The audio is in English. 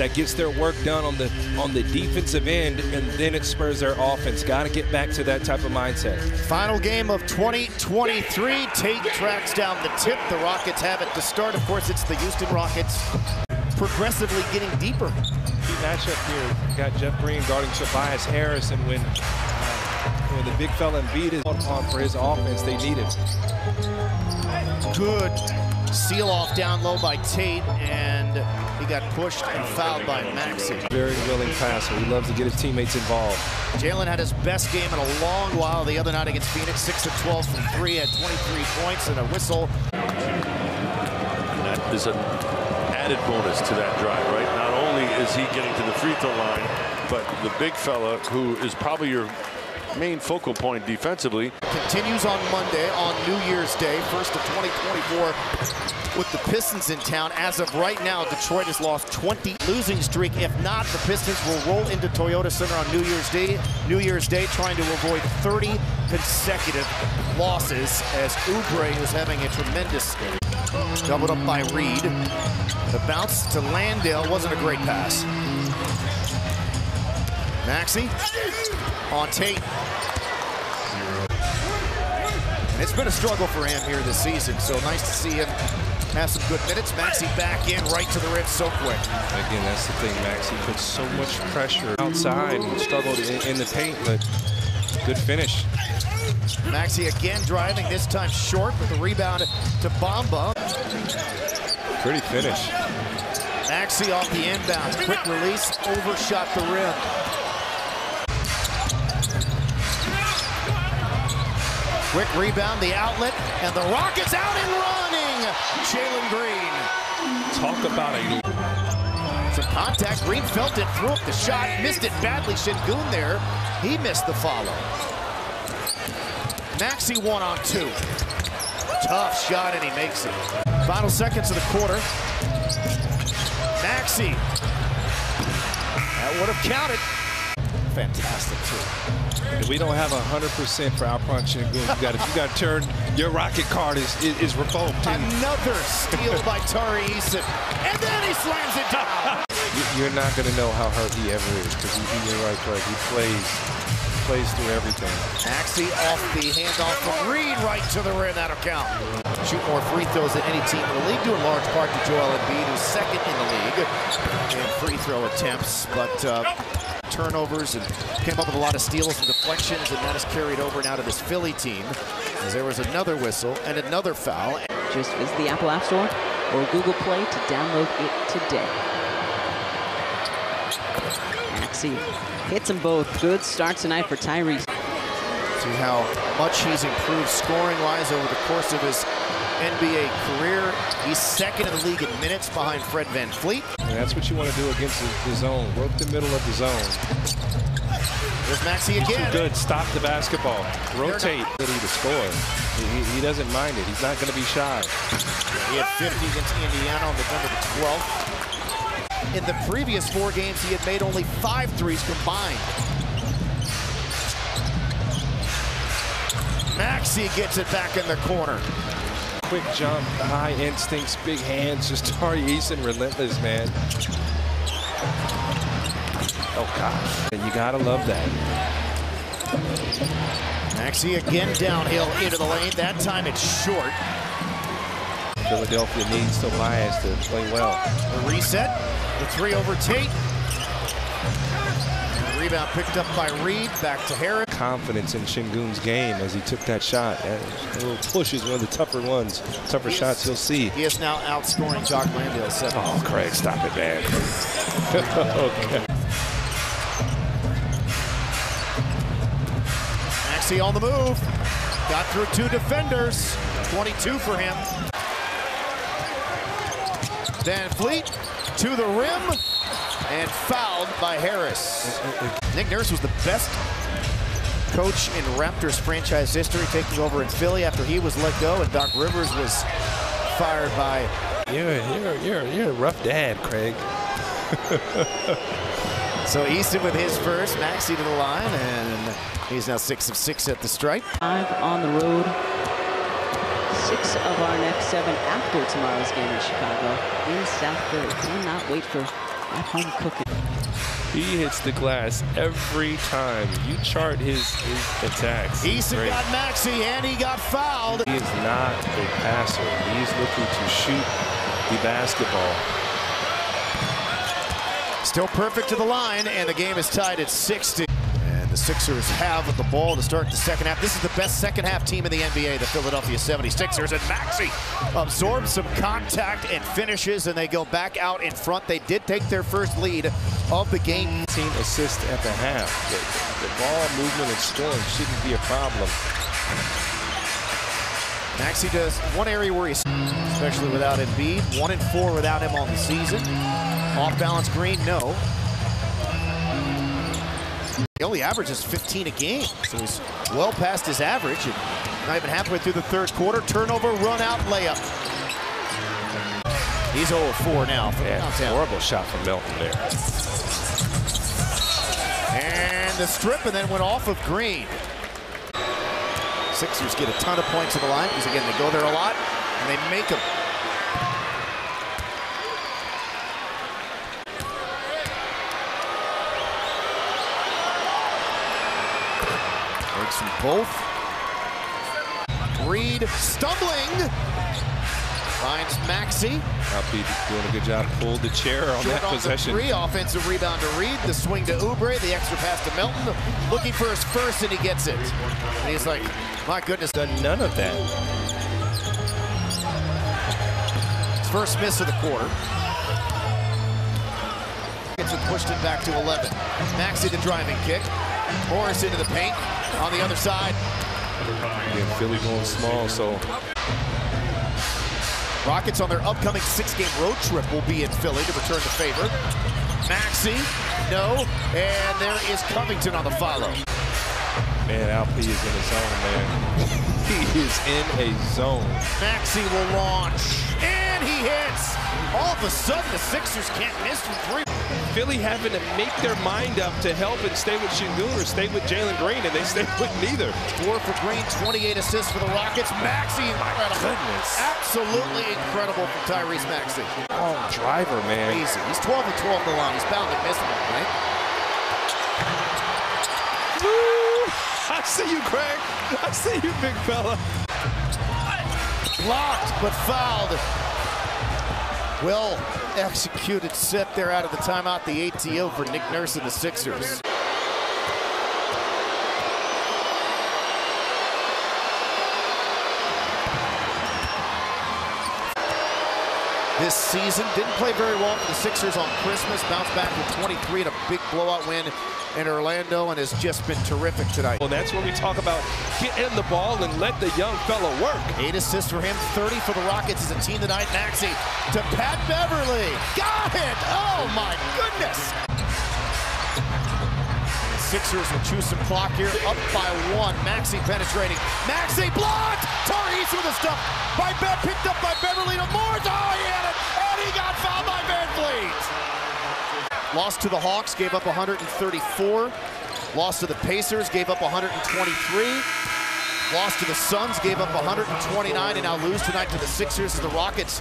that gets their work done on the on the defensive end, and then it spurs their offense. Got to get back to that type of mindset. Final game of 2023. Tate tracks down the tip. The Rockets have it to start. Of course, it's the Houston Rockets progressively getting deeper. Key matchup here. Got Jeff Green guarding Tobias Harris, and when uh, when the big fella Embiid is on for his offense, they need it. Good seal off down low by Tate, and he got pushed and fouled by Maxey. Very willing passer. He loves to get his teammates involved. Jalen had his best game in a long while the other night against Phoenix. 6 of 12 from 3, had 23 points and a whistle. That is an added bonus to that drive, right? Not only is he getting to the free throw line, but the big fella who is probably your main focal point defensively. Continues on Monday on New Year's Day, first of 2024 with the Pistons in town. As of right now, Detroit has lost 20 losing streak. If not, the Pistons will roll into Toyota Center on New Year's Day. New Year's Day trying to avoid 30 consecutive losses as Oubre is having a tremendous doubled up by Reed. The bounce to Landale wasn't a great pass. Maxey on Tate. And it's been a struggle for him here this season, so nice to see him have some good minutes. Maxey back in, right to the rim so quick. Again, that's the thing, Maxey puts so much pressure outside and struggled in, in the paint, but good finish. Maxey again driving, this time short with the rebound to Bamba. Pretty finish. Maxey off the inbound, quick release, overshot the rim. Quick rebound, the outlet, and the Rockets out and running. Jalen Green. Talk about a Some contact. Green felt it, threw up the shot, missed it badly. Sengun there, he missed the follow. Maxey one on two. Tough shot, and he makes it. Final seconds of the quarter. Maxey. That would have counted. Fantastic, too. We don't have 100% for Alperen Sengun. You got you got to turn your rocket card is is, is revoked. Another steal by Tari Eason. And then he slams it down. You're not going to know how hurt he ever is because he, he, you're right, Craig. He plays plays through everything. Maxey off the handoff from Reed right to the rim. That'll count. Shoot more free throws than any team in the league, due in large part to Joel Embiid, who's second in the league in free throw attempts. But uh, turnovers and came up with a lot of steals and deflections, and that is carried over now to this Philly team. As there was another whistle and another foul. Just visit the Apple App Store or Google Play to download it today. Maxey hits them both. Good start tonight for Tyrese. See how much he's improved scoring-wise over the course of his NBA career. He's second in the league in minutes behind Fred VanVleet. And that's what you want to do against the, the zone. Work the middle of the zone. There's Maxey again. Too Good. Stop the basketball. Rotate. Ability to score. He, he doesn't mind it. He's not going to be shy. He had 50 against Indiana on November the 12th. In the previous four games, he had made only five threes combined. Maxey gets it back in the corner. Quick jump, high instincts, big hands, just Tari Eason, relentless, man. Oh, gosh. You got to love that. Maxey again downhill into the lane. That time it's short. Philadelphia needs Tobias to play well. The reset, the three over Tate. Rebound picked up by Reed, back to Harris. Confidence in Sengun's game as he took that shot. That little push is one of the tougher ones, tougher He is- shots you'll see. He is now outscoring Jock Landale seven. Oh, Craig, stop it, man. okay. Maxey on the move. Got through two defenders. 22 for him. VanVleet to the rim and fouled by Harris. Uh, uh, Nick Nurse was the best coach in Raptors franchise history, taking over in Philly after he was let go, and Doc Rivers was fired by. You're, you're, you're, you're a rough dad, Craig. So Eason with his first, Maxey to the line, and he's now six of six at the stripe. Five on the road. Six of our next seven after tomorrow's game in Chicago in South Philly. Cannot wait for That home cooking. He hits the glass every time. You chart his, his attacks. Eason Great. got Maxey and he got fouled. He is not a passer. He's looking to shoot the basketball. Still perfect to the line, and the game is tied at 60. Sixers have the ball to start the second half. This is the best second half team in the NBA, the Philadelphia 76ers. And Maxey absorbs some contact and finishes, and they go back out in front. They did take their first lead of the game. Team assist at the half. The, the ball movement and scoring shouldn't be a problem. Maxey does one area where he's, especially without Embiid, one and four without him on the season. Off balance Green, no. He only averages 15 a game, so he's well past his average. And not even halfway through the third quarter, turnover, run out, layup. He's 0-4 now from Yeah, horrible shot from Melton there. And the strip and then went off of Green. Sixers get a ton of points in the line because again they go there a lot and they make them. Makes them both. Reed stumbling. Finds Maxey. Alpine doing a good job. Pulled the chair on Short that on possession. three, offensive rebound to Reed, the swing to Oubre, the extra pass to Melton, looking for his first, and he gets it. And he's like, my goodness, Done none of that. his first miss of the quarter. Pushed it back to 11. Maxey the driving kick. Morris into the paint on the other side. Again, Philly going small, so Rockets on their upcoming six-game road trip will be in Philly to return the favor. Maxey, no, and there is Covington on the follow. man, Alp is in a zone, man. he is in a zone. Maxey will launch, and he hits. All of a sudden, the Sixers can't miss from three. Philly having to make their mind up to help and stay with Sengun or stay with Jalen Green, and they stayed with neither. Four for Green, 28 assists for the Rockets. Maxey, incredible. Absolutely incredible from Tyrese Maxey. Oh, driver, man. Easy. He's 12 and 12 in the line. He's bound to miss one, right? Woo! I see you, Craig. I see you, big fella. Blocked, but fouled. Well executed set there out of the timeout, the ATO for Nick Nurse and the Sixers. This season didn't play very well for the Sixers on Christmas. Bounced back with 23 and a big blowout win in Orlando, and has just been terrific tonight. Well, that's when we talk about getting the ball and let the young fella work. Eight assists for him, 30 for the Rockets as a team tonight. Maxey to Pat Beverley. Got it! Oh my goodness! Sixers will choose some clock here, up by one. Maxey penetrating. Maxey blocked! Tariq with a stuff by Ben, picked up by Beverley to Moore. Oh, he had it! And he got fouled by Van Fleet. Lost to the Hawks, gave up 134. Lost to the Pacers, gave up 123. Lost to the Suns, gave up 129, and now lose tonight to the Sixers. And the Rockets